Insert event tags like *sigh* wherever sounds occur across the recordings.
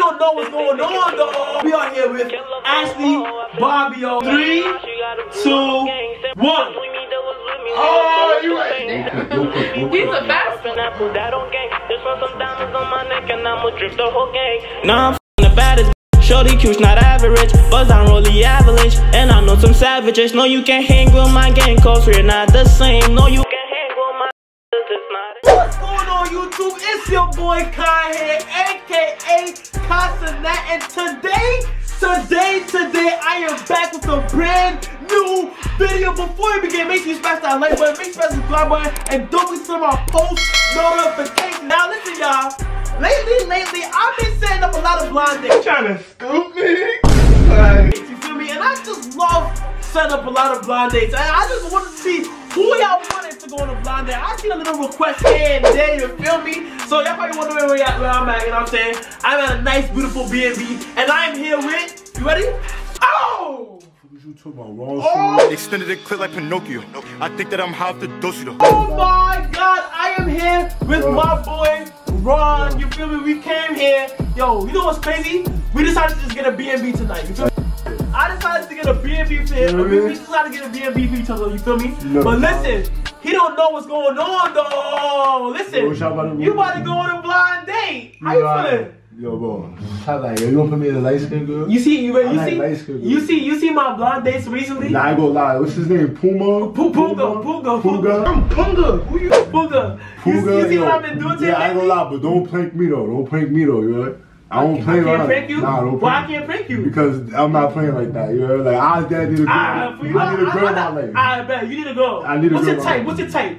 don't know what's going on though. We are here with Ashley Barbio. Three, two, one. Oh, you right. He's the best. Nah, I'm the baddest. Shorty cute's not average, buzz down roll the avalanche, and I know some savages. No, you can't hang with my gang, cause we're not the same. No, you can't What's going on YouTube? It's your boy Kai here, aka Casanet, and today, today, today, I am back with a brand new video. Before we begin, make sure you smash that like button, make sure you smash the subscribe button, and don't forget to turn on post notifications. Now listen, y'all. Lately, lately, I've been setting up a lot of blind dates. Trying to scoop me? Like, You feel me? And I just love setting up a lot of blind dates. And I just want to see who y'all wanted to go on a blind date. I seen a little request here and there, you feel me? So y'all probably wondering where, at, where I'm at, you know what I'm saying? I'm at a nice, beautiful B&B, and I'm here with, you ready? Oh! you talking about? Raw Oh! Extended the clip like Pinocchio. I think that I'm half the Doshido. Oh my god, I am here with my boy Ron. You feel me? We came here. Yo, you know what's crazy? We decided to just get a B&B tonight. You feel me? I decided to get a B&B for him. We, we decided to get a B&B for each other. You feel me? No. But listen, he don't know what's going on though. Listen, Yo, about to- you about to go on a blind date. How you feeling? Yo, bro. I like, yo, you gonna put me in a light skin girl? You see, you, you see, you see, you see my blind dates recently. Nah, I ain't gonna lie. What's his name? Puma? Pu- Punga, Punga, Punga? I'm Punga. Who you? Punga. You, you see yo. what I've been doing to Yeah, I ain't gonna lie, but don't prank me though. Don't prank me though, you know? I don't play I can't around. prank you? Nah, don't Why I can't prank you? Because I'm not playing like that, you know? Like, I dad need a girl. Ah, for you, I need a girl in my life. I bet you need a girl. I need a What's girl What's your type? What's your type?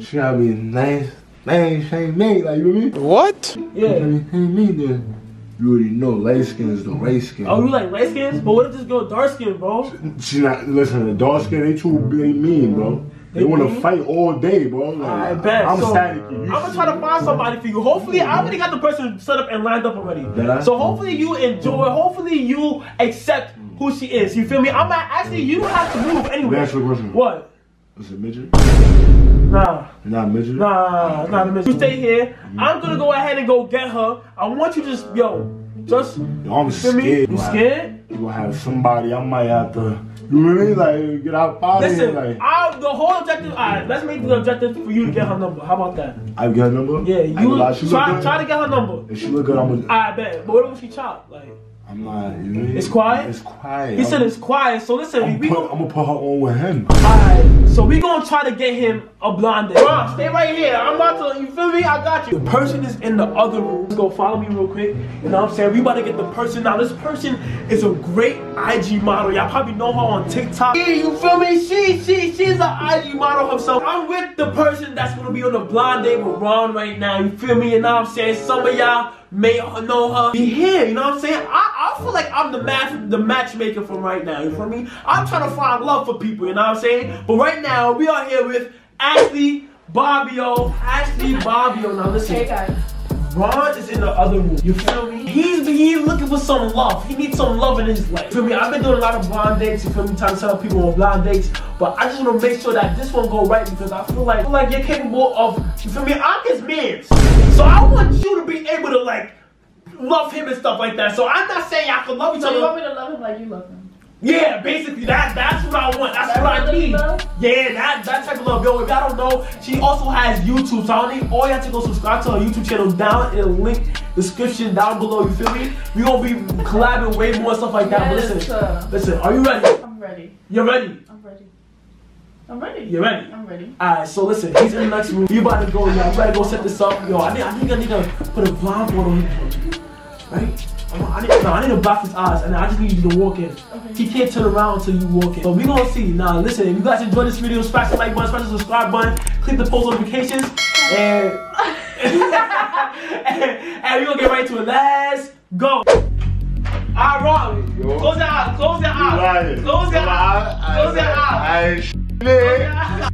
She gotta be nice, nice, ain't me, like, you know what I mean? What? Yeah. Ain't me, then. You already know, light skin is the right skin. Oh, you like light skins? But what if this girl dark skin, bro? She not listen. The dark skin, they too they mean, bro. They, They want to fight all day, bro. Like, I bet. I'm so, static. I'm gonna try to find somebody for you. Hopefully, I already got the person set up and lined up already. So hopefully you enjoy. Hopefully you accept who she is. You feel me? I'm not actually. You don't have to move Let me anyway. you a question. What? Is it midget? Nah. You're not midget? Nah, nah, nah. You stay here. Mm-hmm. I'm gonna go ahead and go get her. I want you to just, yo, just. Yo, I'm Feel me? scared. You scared? You gonna have somebody? I might have to. You know what I mean? Like get out out of here. Listen, Like I, the whole objective. Alright, let's make the objective for you to get her number. How about that? I get her number. Yeah, I ain't gonna you lie, try try to get her number. If she look good, I'm gonna. I bet. But what if she chop? Like I'm not. You know what I mean? It's quiet? It's quiet. he I'm, said, it's quiet. So listen, I'm, we put, go. I'm gonna put her on with him. Alright, so we gonna try to get him a blonde. Ron, stay right here. I'm about to. You feel me? I got you. The person is in the other room. Let's go follow me real quick. You know what I'm saying? We about to get the person. Now this person is a great IG model. Y'all probably know her on TikTok. Yeah, you feel me? She she she's an IG model herself. I'm with the person that's gonna be on the blonde date with Ron right now. You feel me? You know what I'm saying? Some of y'all may know her. Be here. You know what I'm saying? I, I feel like I'm the match the matchmaker for right now. You feel me? I'm trying to find love for people. You know what I'm saying? But right now we are here with Ashley Barbio. Ashley Barbio. Now listen. Hey guys. Ron is in the other room. You feel me? He's he's looking for some love. He needs some love in his life. You feel me? I've been doing a lot of blind dates. You feel me? Trying to up people on blind dates. But I just want to make sure that this one go right because I feel like I feel like you're capable of. You feel me? I'm his man. So want you to be able to like love him and stuff like that. So I'm not saying y'all can love each So you want me to love him like you love him? Yeah, basically that that's what I want. That's That what I need. love? Yeah, that that type of love. Yo, if y'all don't know, she also has YouTube. So I need all y'all to go subscribe to her YouTube channel down in the link description down below. You feel me? We gonna be collabing way more stuff like that. Yes, but listen, sir. listen, are you ready? I'm ready. You're ready? I'm ready. You ready? I'm ready. Alright, so listen, he's in the next room. You about to go, y'all. You better go set this up. Yo, I need, I think I need to put a blindfold on him. Right? I'm- I need, no, I need to block his eyes, and I just need you to walk in. He can't turn around until you walk in. But we gonna see. Now, listen, if you guys enjoyed this video, smash the like button, smash the subscribe button, click the post notifications, and and, *laughs* and we gonna get right to it. Let's go. Alright, Ron, close your eyes, close your eyes, lying. close your eyes, close your eyes. I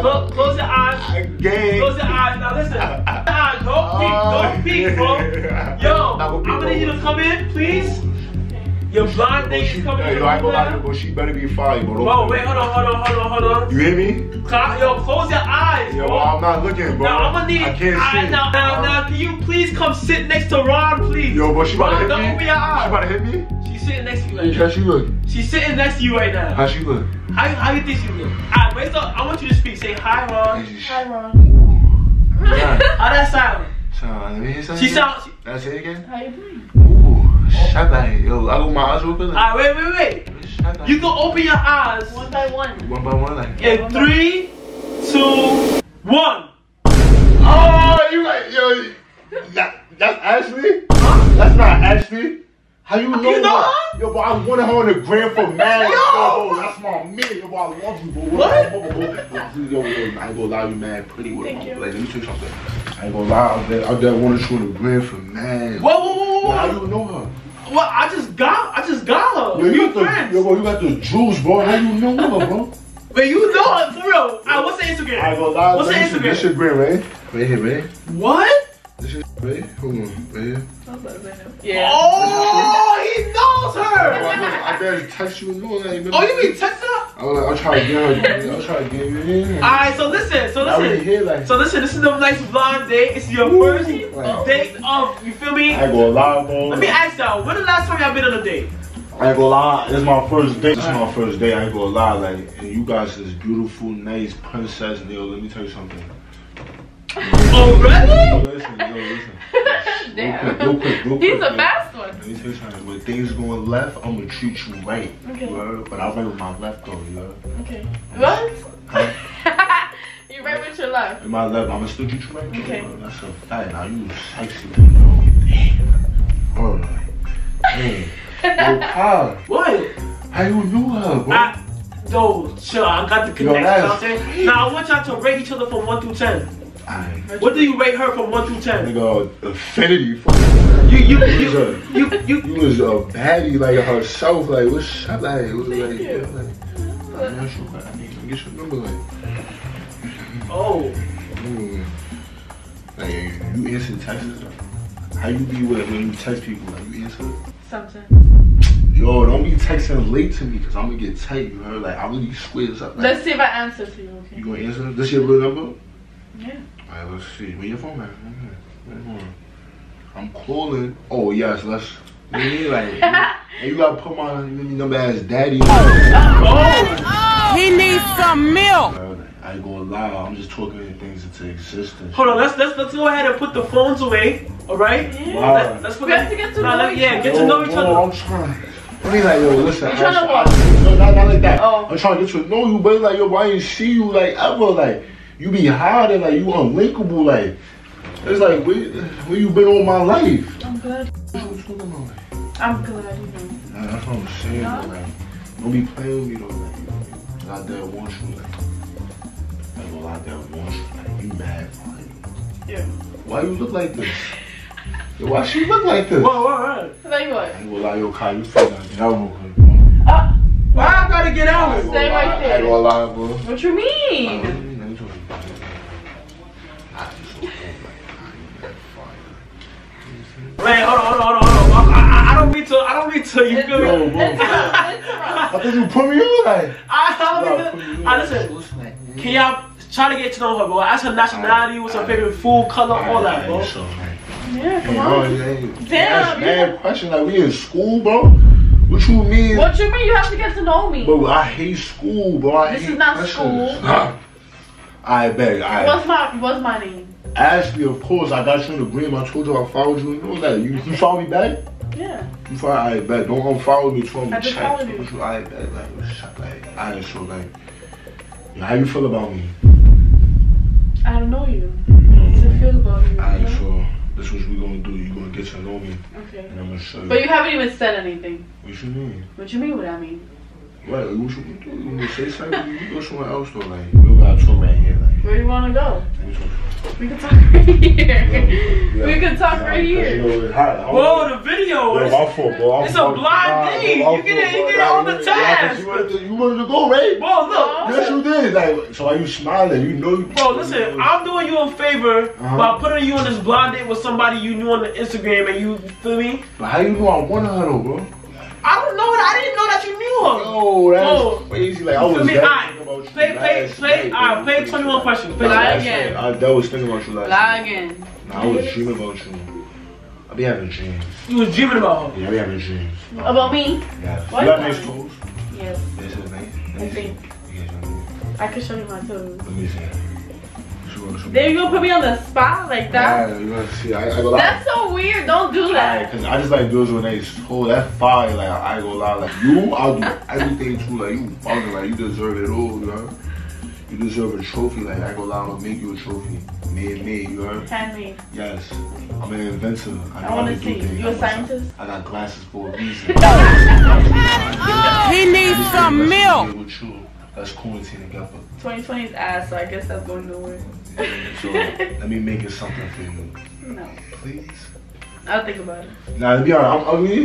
Close, close your eyes. Close your eyes. Now listen. Don't peek. Don't oh, peek, bro. Yo, I'm gonna need you to come in, please. Your blind Bro, she, is coming to yo, I ain't gonna lie bro. She better be fine, bro. Don't Bro, wait, hold on, hold on, hold on, hold on. You hear me? Yo, close your eyes, Yo. I'm not looking, bro. Now I'm gonna need. I can't Alright, see. now, now, now, can you please come sit next to Ron, please? Yo, bro, she about to hit don't me. open your She eyes. about to hit me. She's sitting next to you right How now. she look? She's sitting next to you right now. How she look? How, how you think she look? Alright, wait, so I want you to speak. Say hi, Ron. Hi, Ron. *laughs* How that sound? Sound, let me hear something. She sound. She, That's it again? How you doing? Ooh, shut that. Yo, I open my eyes open. like- Alright, wait, wait, wait. Shut. You can open your eyes One by one. One by one, like. in three, two, one. Oh, you like, yo, that, that's Ashley? That's not Ashley. How you know? You know her? Yo, bro, I wanted her on the gram for mad. Yo! Yo, bro, that's my man. Yo, bro, I love you, bro. What? Yo, yo, yo, I ain't gonna lie, you mad pretty with Thank her. you. Like, let me tell you something. I ain't gonna lie, I I bet wanted you on the gram for mad. Whoa, whoa, whoa, Yo, How you know her? Well, I just got, I just got her. Yo, you You got the, friends. yo, bro, you got the juice, bro. How you know her, bro? Wait, you know her for real? Alright, what's the Instagram? I ain't gonna lie, What's the let me see, Instagram? This right? Right here, right? What? This shit, right? Hold on, right here. Yeah. Oh, he knows Oh, her. I, know, I better text you and know that. remember? Oh, you mean text her? I was like, I'll try to get her. I'll try to get you in. Alright, so listen, so listen. hear like. So listen, this is the nice blonde date. It's your first date of, you feel me? I go gonna lie, bro. Let me ask y'all, when the last time y'all been on a date? I ain't gonna lie. This is my first date. This is my first date. I ain't gonna lie. Like, and you guys is beautiful, nice princess. And yo, let me tell you something. Oh, Yo, really? listen, yo, listen. *laughs* Damn. Real quick, real quick, real quick. He's the yo. fast one. Let me tell you something. When things going left, I'm gonna treat you right. Okay. You heard? But I right with my left though. You heard? Okay. What? *laughs* Huh? you right with your left. In my left, I'm gonna still treat you right. Okay. bro. That's a fact. Now you sexy, you. Damn. Bro, like, man. Yo, *laughs* Kyle, What? how you knew her, bro? I, yo, chill, I got the connection. Yo, you know what I'm saying? Now, I want y'all to rate each other from 1 through 10. Aight. What do you rate her from 1 through 10? Nigga, affinity. For You, you, you, you, was a, you, you, you was a baddie like herself. Like, what's up? Like, it was like, Thank you. like, I'm not sure, I need to get your number. Like, oh. mm. like you answer texts. How you be with when you text people? Like, you answer. Sometimes. Yo, don't be texting late to me because I'm gonna get tight. You heard? Like, I really squares up. Like, Let's see if I answer to you, okay? you gonna answer? This your real number? Yeah. Alright, let's see. Where your phone at? Wait. I'm calling. Oh yes, let's. You know what I mean? Like, and you gotta put my number as daddy. Oh. oh! He needs some milk. I ain't gonna lie, I'm just talking things into existence. Hold on, let's, let's, let's go ahead and put the phones away, alright? Wow. Let, let's put We that- have to get to know let- each Yeah, other. get to know each Yo, other. I'm trying. I mean, like, yo, listen. You trying to I- what? No, not, not like that. Oh. I'm trying to get to know you, but like, yo, why ain't see you like ever? Like, you be hiding, like you unlinkable, like. It's like, where, where you been all my life? I'm good. What you talking about? Like, I'm glad know. Nah, that's what I'm saying. No. Like, don't be playing with me though. Like, you know, out there want you. Like, I go out there want you. Like, you mad fine. Yeah. Why you look like this? Yo, why she look like this? Whoa, whoa, whoa. Like what? I ain't gonna lie, yo, Kai, you feel like that real quick, bro. Uh, Why I gotta get I out? ain't gonna Stay lie, right I there. ain't gonna lie, bro. what you mean? Let me tell you. I just don't like, I ain't that. Wait, hold on, hold on, hold on, hold on. I, I, I don't mean to, I don't mean to, you It's, feel me? Yo, bro. it's, it's, I thought you put me on like. I, I don't put mean to. on. I listen, can y'all try to get to know her, bro? Ask her nationality, what's her favorite food, color, all that, bro. So, yeah, come on. you Damn, That's you- mad question. Like we in school, bro. What you mean? What you mean? You have to get to know me. Bro, I hate school, bro. I This hate is not questions. school. I beg. I What's my What's my name? Ashley, of course. I got you in the green. I told you I followed you. You know that. You, you follow me back? Yeah. You follow? I bet. Don't unfollow me. Tell me I just check. followed you. You- I bet. Like. Like, I ain't sure. Like, how you feel about me? I don't know you. What's it feel about you? I you ain't know? sure. This what we gonna do. You gonna get to know me, Okay. and I'm gonna show you. But you haven't even said anything. what you mean? What you mean what I mean? What? What you gonna do? You gonna say something? You go somewhere else though. Like, we don't gotta talk right here. Like, Where do you want to go? let me talk. We can talk right here. Yeah. *laughs* We can talk right You here. know, it's hot. Whoa, the video. Yo, It's- my fault, bro. I'm it's a blind nah, date. You get it- you get it on the you- task. You wanted, to, you wanted to go, right? Bro, look. Yes, you did. Like, so are you smiling? You know you. Bro, listen, I'm doing you a favor Uh-huh. by putting you on this blind date with somebody you knew on the Instagram and you, you feel me? But how you know I wanted her though, bro? I don't know that. I didn't know that you knew her. Oh, that's Oh. crazy. Like I was feel me? that Alright. thinking about you Play, play, last play. night, Alright, play 21 questions. Uh, play Nah, Lie again. it. I that was thinking about you last Lie night. again. Nah, I was dreaming about you. I be having dreams. You was dreaming about her. Yeah, I be having dreams. About me? Yeah. What? You got nice toes. Yes. This is nice. I think. Yeah, let me- I can show you my toes. let me see. Show- show me. There you go, put me on the spot like that. Yeah, you wanna see? I, I go lie. That's so weird. Don't do that. Cause I just like girls with nice toe. Oh, that fire, like I ain't gonna lie, like you, I'll do everything too. Like you, fucking, like you deserve it all, you heard? You deserve a trophy. Like I ain't gonna lie, I'm gonna make you a trophy. Made, made, you heard? Handmade. Yes, I'm an inventor. I, I want to to see. You a I'm scientist? I got glasses for a reason. *laughs* *laughs* Oh! He needs some milk. With you, let's quarantine together. 2020 is ass, so I guess that's going nowhere. So let me make it something for you, No. please. I'll think about it. Now to be honest, I'm ugly.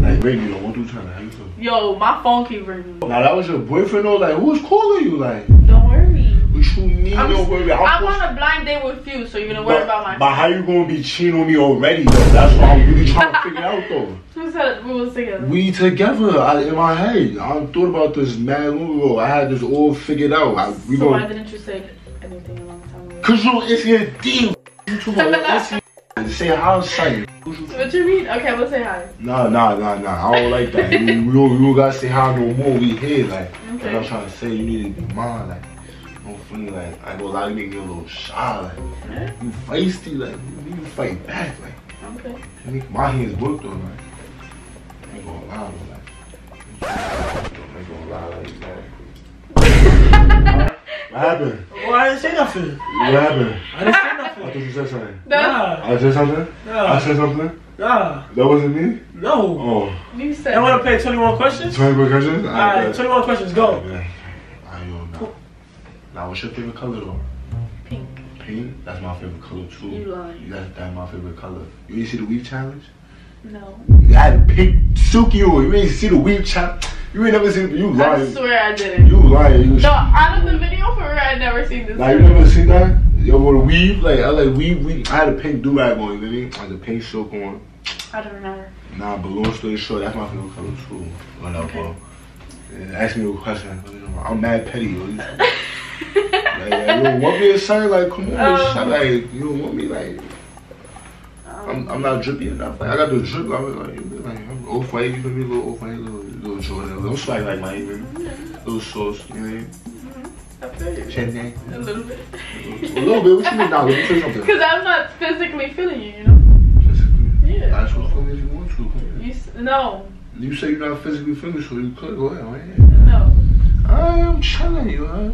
Like rate me on one through ten. How you feel? Yo, my phone keep ringing. Now that was your boyfriend though. Like who's calling you? Like Don't worry. what you mean? I'm, Don't worry. I'm I'm on a blind date with you, so you're gonna worry about my. but how you gonna be cheating on me already though? That's what I'm really trying to figure out though. *laughs* Who said we was together? We together I, in my head. I thought about this man long ago. I had this all figured out. I, we so why gonna, didn't you say anything a long time ago? Cause you it's your D. You it's *laughs* your Say hi, son. What you mean? Okay, we'll say hi. Nah, nah, nah, nah. I don't like that. we, you, don't, you don't gotta say hi no more. We here, like. Okay. Like I'm trying to say, you need to be mine, like. Don't funny, like. I go lie, you make me a little shy, like. Yeah. You feisty, like. You need to fight back, like. Okay. You make my hands work though, like. I ain't gonna lie, though, like. I ain't gonna lie, like that. *laughs* What happened? Well, oh, I didn't say nothing. What happened? I didn't say nothing. I nothing. thought you said something. That's Nah, I said something? I said something? nah. That wasn't me? No. Oh. you said. I want to play 21 questions? 20 more questions? Alright, 21 questions, go. Yeah. I don't know. Now, what's your favorite color though? Pink. Pink? That's my favorite color too. You lying. That's, that's my favorite color. You ain't see the weave challenge? No. You had pink silky on. You ain't see the weave challenge. You ain't never seen You lying. I swear I didn't. You lying. You No, out of the video for real, I never seen this. Now you never seen that? Yo, with a weave, like I like weave, weave. I had a pink do rag on, you know what I mean? I had a pink silk on. I don't remember. Nah, but long story short, that's my favorite color too. Whatever. Okay. Yeah, ask me a question. I'm mad petty. *laughs* Like, you don't want me to say like, come on, Um, like you don't want me like. I'm, I'm not drippy enough. Like I got the drip. I was like, you be like I'm old white. You feel me? Little old white, little little Jordan, little swag like mine, even. Little sauce. You know I mean? I feel you. Champagne. A little bit. A little bit. What you mean? Now let me tell you something. Because I'm not physically feeling you, you know? Yeah. That's what feelings you want to. You s- no. You say you're not physically feeling, so you could go ahead. Right. No. I am telling you, huh?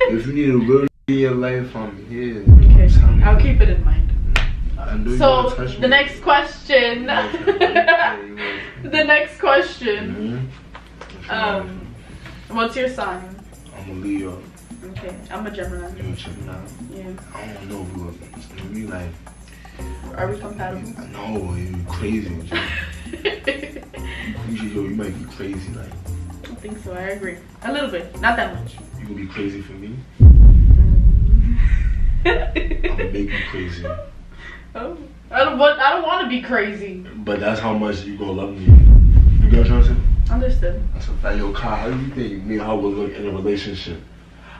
*laughs* if you need a real in your life, I'm here. Okay. I'm I'll you. keep it in mind. I know So, wanna touch the me. next question. *laughs* Yeah, you want- the next question. Mhm. Um, what's your sign? I'm a Leo. Okay, I'm a Gemini. You a Gemini? Yeah. I don't know if you are. You like, Are we compatible? no, you're crazy. *laughs* You, should- yo, you might be crazy. Like, I think so. I agree. A little bit, not that much. you gonna be crazy for me. oh, I'm gonna make you crazy. I don't want. I don't want to be crazy. But that's how much you gonna love me. You know what I'm saying? Understood. That's a fact. Yo, Kai, how do you think me and her will look in a relationship?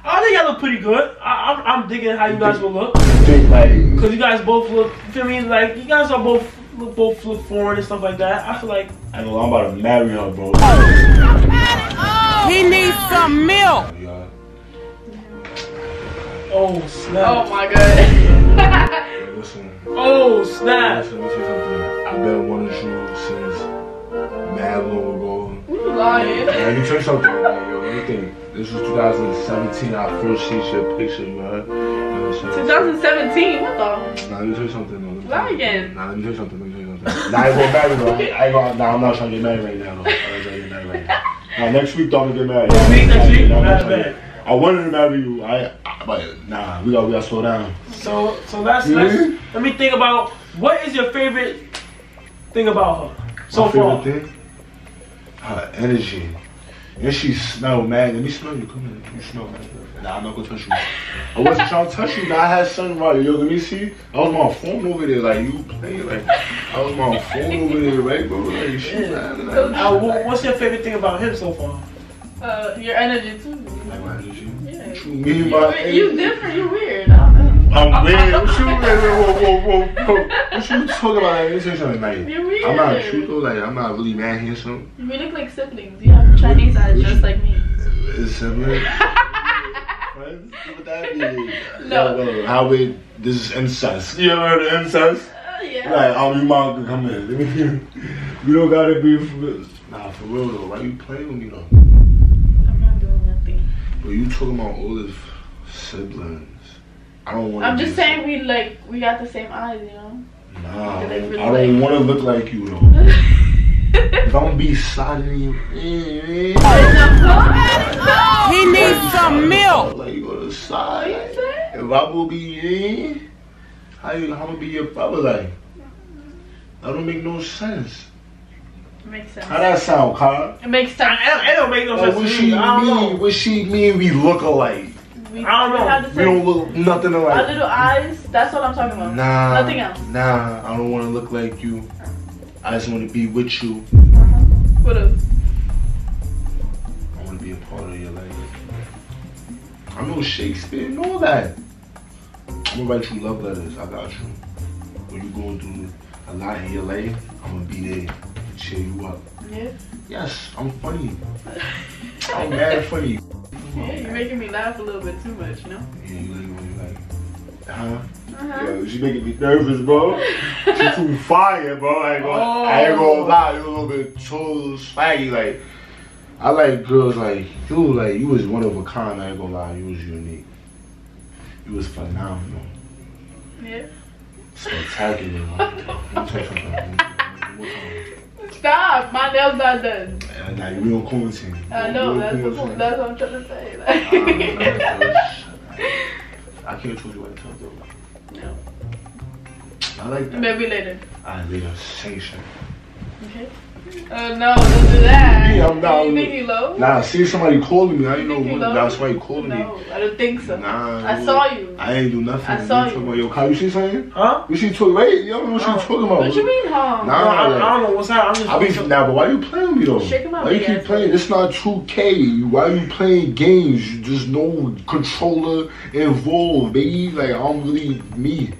I think y'all look pretty good. I, I'm, I'm digging how you guys will look. Think like Cause you guys both look, you feel me? Like you guys are both look both look foreign and stuff like that. I feel like I know I'm about to marry her, bro. He needs some milk. Yeah. oh snap! Oh my god. *laughs* Listen, oh snap. listen, let me say something. I've been wanting you since mad long ago. you lying. And let me tell you something, like, yo, let me think. This was 2017, I first seen your picture, man. You know what I'm saying? 2017. What the? Nah, let me tell you something, though. Lie again. Nah, let me tell you something, let me tell you something. Nah, I ain't gonna marry though. I ain't- gonna, nah, I'm not trying to get married right now, though. I'm not trying to get married right now. Nah, next week, I'm get married. Next week, next week? Nah, I'm not Not trying to- I wanted to marry you, I, I but nah, we gotta, we gotta slow down. So so that's Mhm. let's let me think about what is your favorite thing about her so My far. thing? Her energy. And she smelled mad. Let me smell you. Come here. You smell mad. Nah, I'm not gonna touch you. I wasn't trying to touch you. Nah, I had something right. Yo, let me see. I was my phone over there. Like, you playing. Like, I was my phone over there, right, bro? Like, she mad. Like, Uh, wha- what's your favorite thing about him so far? Uh, your energy too. like my energy. Yeah. What you mean You, by weird- you energy? different. You weird. I don't know. I'm weird. What you weird? Whoa, whoa, whoa, whoa. What you talking about? Like, say something. Like, You're weird. I'm not cute though. Like, I'm not really mad handsome. We look like siblings. You have Chinese eyes just like me. Similar. *laughs* Friends? What that mean? No. no. How we? This is incest. You ever heard of incest? Uh, yeah. Like, oh, your mom can come in. you don't gotta be for. Nah, for real though. Why you playing with me though? I'm not doing nothing. But you talking about all the siblings. I don't want. I'm just saying we like we got the same eyes, you know. Nah, I don't, really I don't like- want to look like you though. *laughs* if I'm gonna be sliding you, eh, eh, He needs some milk. like you gonna slide. What? If I will be, eh, how you, how gonna be your father like? That don't make no sense. Makes sense. How that sound, Kyle? It makes sense. It don't, it don't make no Like, sense what she me. I don't mean? What she mean? We look alike. We, I don't we know. have the We don't look nothing Our alike. little eyes. That's what I'm talking about. Nah, Nothing else. Nah, I don't want to look like you. I just want to be with you. Uh-huh. What else? I want to be a part of your life. I know Shakespeare and all that. I'm gonna write you love letters. I got you. When you going through a lot in your life, I'm gonna be there to cheer you up. Yeah. Yes, I'm funny. I'm mad funny. Yeah, you're making me laugh a little bit too much, you know. Yeah, you like when you like, huh? Uh-huh. Yo, she making me nervous, bro. she *laughs* too fire, bro. I ain't gonna, I ain't gonna lie. You a little bit too swaggy. Like, I like girls like you. Like, you was one of a kind. I ain't gonna lie. You was unique. You was phenomenal. Yeah. Spectacular. *laughs* Like, let me touch on that. One more time. Stop! My nails not done. And now you on quarantine. I know. That's the That's what I'm trying to say. Like, I can't tell you what to though. no. I like that. Maybe later. I later sanction. Okay. Uh, no, don't do that. Yeah, I'm not- You think you low? Nah, see somebody calling me. I ain't know think you what. low? That's somebody calling me. No, I don't think so. Nah, I saw you. I ain't do nothing. I saw you. you. Talking about, yo, Kyle, you see something? Huh? You see talking? Wait, you don't know what she Oh. talking about. What you mean, huh? Nah, No, I, like- I don't know what's happening. I I'm be just now, but why you playing with me though? Shaking my why you keep playing? head. It's not 2K. Why you playing games? You just no controller involved, baby. Like I'm really me.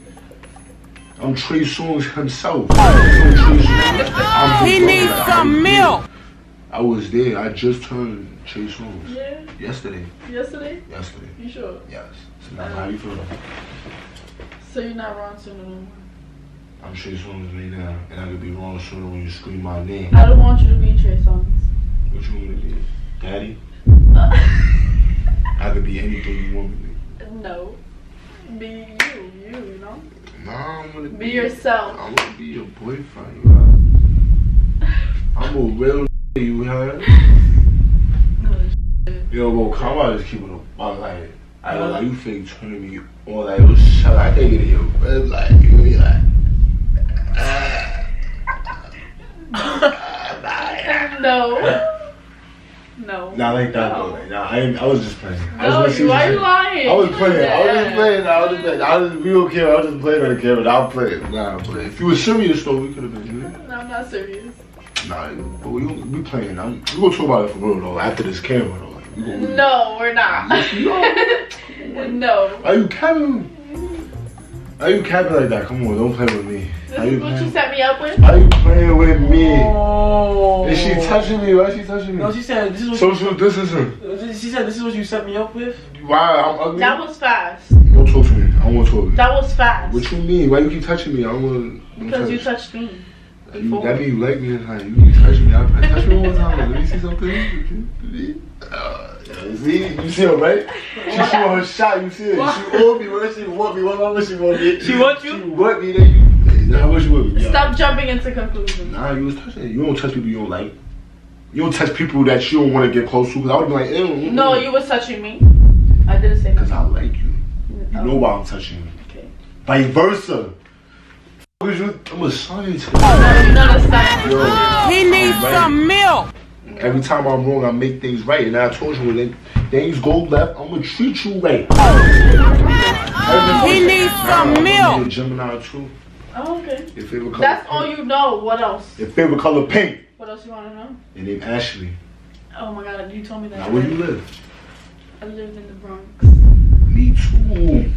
I'm Trey Songz himself. I'm Trey Songz. I'm He needs some was milk. there. I was there. I just turned Trey Songz Yeah. yesterday. Yesterday? Yesterday. You sure? Yes. So now how you feel? So you're not wrong sooner no more. I'm Trey Songz right now, and I could be wrong sooner when you scream my name. I don't want you to be Trey Songz. What you want me to be? Daddy? *laughs* I could be anything you want me to be. no. Be you, you, you know? I'm gonna Be yourself. I'm gonna be your boyfriend, you heard? I'm a real *laughs* you heard? *laughs* Yo, bro, come on, just keep it up. I'm like, I don't like you fake turning me on like, shut up. I can't get in your bed, like, you be like, *laughs* ah, ah, No. No. not like that though. Like, nah, I, I was just playing. I No, was why are you lying? I was playing. I was just playing. I was just playing. I was, we don't care. I was just playing on the camera. I'll play it. Nah, but if you were serious though, we could have been. Know? *laughs* No, I'm not serious. Nah, but we we playing. I'm, we gonna talk about it for real though. After this camera though, like, we gonna, No, we're not. *laughs* no. Are you capping? Are you capping like that? Come on, don't play with me. This Are is you what you playing? set me up with? Are you playing with me? Oh. Is she touching me? Why is she touching me? No, me? she said this is what. Social distancing. she said this is what you set me up with. Why? I'm ugly. That was fast. Don't talk to me. I don't want to talk. to you. That was fast. What you mean? Why you keep touching me? I don't want. to. Because you touched me. You, before. that mean you like me? Like, you keep touching me. I, I touch me one more time. Like, let me see something. Uh, see, you see her right? She saw her shot. You see it. She want me. What she want me? What mama she want me? She want you? She want me. Then you. How much you want me? Stop jumping into conclusions. Nah, you was touching. You don't touch people you don't like. You don't touch people that you don't want to get close to. Cause I would be like, ew. No, you was touching me. I did the same. Cause I like you. You Oh, know why I'm touching you. Okay. Vice versa. Cause you, I'm a scientist. No, you're not a scientist. Yo. He needs Right. some milk. Every time I'm wrong, I make things right. And I told you when things go left, I'm gonna treat you right. He needs some I'm milk. a Gemini too. Oh, okay. Your favorite color. That's pink. all you know. What else? Your favorite color pink. What else you want to know? Your name Ashley. Oh my God, you told me that. Now where you live? I lived in the Bronx. Me too.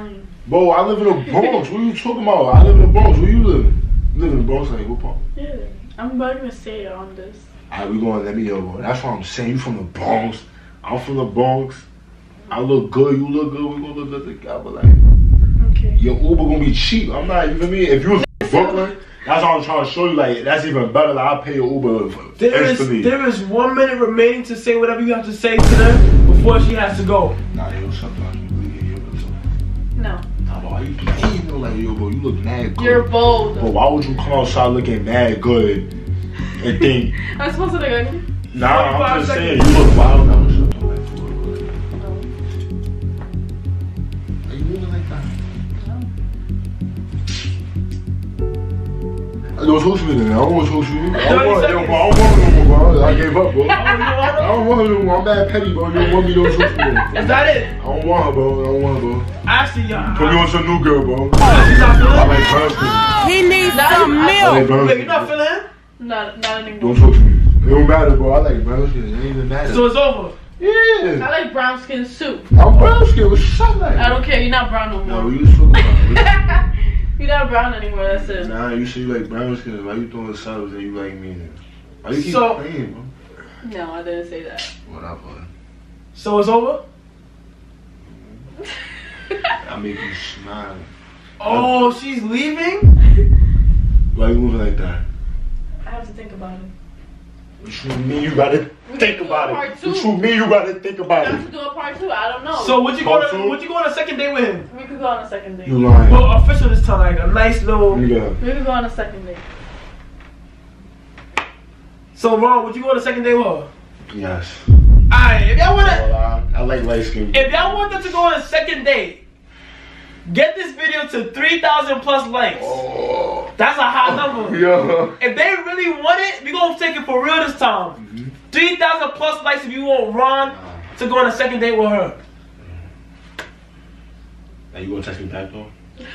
You? Bro, I live in the Bronx. what are you talking about? I live in the Bronx. Where you live? You live in the Bronx, like what part? Yeah. I'm not gonna say it on this. Alright, we going let me know, bro. That's what I'm saying. You from the Bronx. I'm from the Bronx. I look good, you look good, we gonna look good together. Like Okay. your Uber gonna be cheap. I'm not, you feel me? If you was in Brooklyn, that's what I'm trying to show you. Like that's even better. Like I'll pay your Uber There is instantly. there is one minute remaining to say whatever you have to say to them before she has to go. Nah, yo, sometimes No. Nah, bro, you? Like yo, bro, you look mad good. You're bold. But why would you come outside looking mad good and think, I'm supposed to look ugly. nah, I'm just saying, you look wild now. Don't talk to me then. *laughs* I don't want to talk to. I don't want, yo, bro, I don't want her no more, bro. I gave up, bro. *laughs* I don't want her no more. I'm mad petty, bro. You don't want me, don't talk to me. Is that it? I don't want her, bro. I don't want her, bro. Actually, y'all. Put me on some new girl, bro. She's not I like brown skin. He needs some milk. like Wait, you're not feeling him? Not, not anymore. Don't talk to me. It don't matter, bro. I like brown skin. It ain't even matter. So it's over. yeah. I like brown skin soup. I'm brown skin. What's up, like? I don't care. You're not brown no No, more. what you talking about? *laughs* You're not brown anymore. That's it. nah, you say you like brown skin. Why you throwing subs and you like me? then? Why you keep So- playing, bro? No, I didn't say that. Whatever. So it's over? *laughs* I make you smile. Oh, she's leaving? Why you moving like that? I have to think about it. What you mean you gotta We think about it? part two. What you mean you gotta think We about have it? to do a part two. I don't know. So would you go Part to two? would you go on a second date with him? we could go on a second date. You lying. Well, official this time, like a nice little. Nigga. We could go on a second date. So Ron, would you go on a second date with her? Yes. Alright, if y'all wanna I, I like light skin. if y'all want them to go on a second date, get this video to 3,000 plus likes. Oh. That's a high number. *laughs* Yo. If they really want it, we gonna take it for real this time. Mm-hmm. 3,000 plus likes if you want Ron to go on a second date with her. Now you gonna text me back though? *laughs*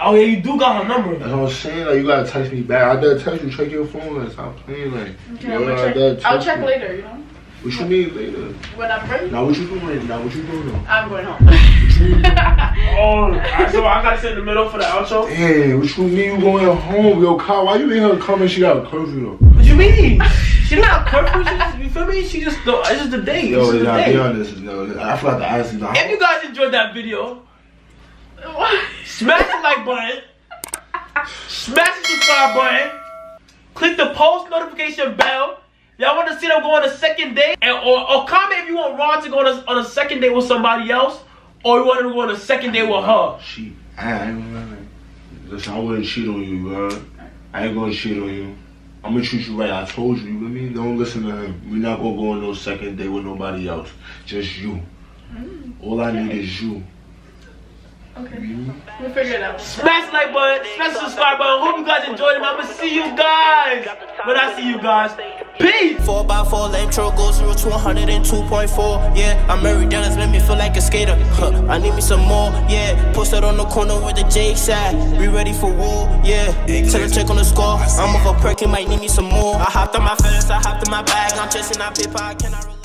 Oh yeah, you do got her number. That's what I'm saying. Like you gotta text me back. I gotta text you. Check your phone. Like stop playing. Like. Okay, yo, I'm gonna I check. gotta I'll check you. later. You know, What you mean later? when I'm ready. Now what you doing? Now what you doing though? I'm going home. *laughs* *laughs* Oh, so I gotta sit in the middle for the outro. Hey, what you mean you going home? Yo, Kyle, why you in her coming? She got a curfew though. What you mean? She's not curfew. She just, you feel me? She just the it's just the date. Yo, It's just the nah, be honest. No, I forgot to ask you. Now, If you guys enjoyed that video, smash the like button, smash the subscribe button, click the post notification bell. Y'all want to see them go on a second date, and or, or comment if you want Ron to go on a, on a second date with somebody else, or you wanna go on a second date with her. She, I ain't gonna lie. Listen, I wouldn't cheat on you, bro. I ain't gonna cheat on you. I'm gonna treat you right. I told you, you with me? Don't listen to him. We're not gonna go on no second date with nobody else. Just you. Mm. All I need is you. Okay, mm-hmm. we'll figure it out. Smash the like button, smash the subscribe button. Hope you guys enjoyed it. I'ma see you guys when I see you guys. Peace. 4x4 lame truck goes 0 to 102.4. Yeah, I'm Mary Dennis, make me feel like a skater. Huh, I need me some more. Yeah, posted on the corner with the J side. We ready for war. Yeah, tell her check on the score. I'm off a perk, might need me some more. I hopped on my feathers, I hopped in my bag. I'm chasing that paper, I cannot relate.